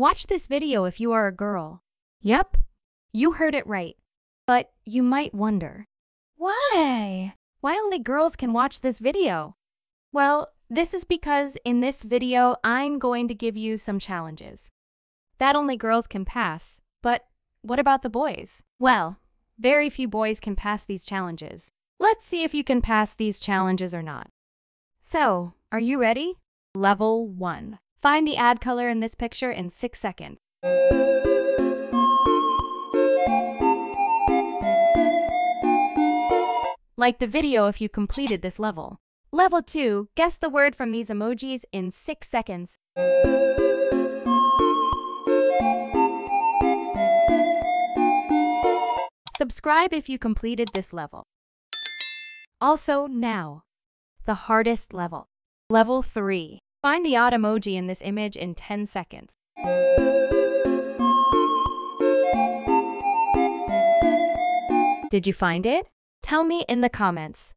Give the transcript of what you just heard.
Watch this video if you are a girl. Yep, You heard it right. But you might wonder, why? why only girls can watch this video? Well, this is because in this video, I'm going to give you some challenges. That only girls can pass, but what about the boys? Well, very few boys can pass these challenges. Let's see if you can pass these challenges or not. So, are you ready? Level 1. Find the ad color in this picture in 6 seconds. Like the video if you completed this level. Level 2. Guess the word from these emojis in 6 seconds. Subscribe if you completed this level. Also, now, the hardest level. Level 3. Find the odd emoji in this image in 10 seconds. Did you find it? Tell me in the comments.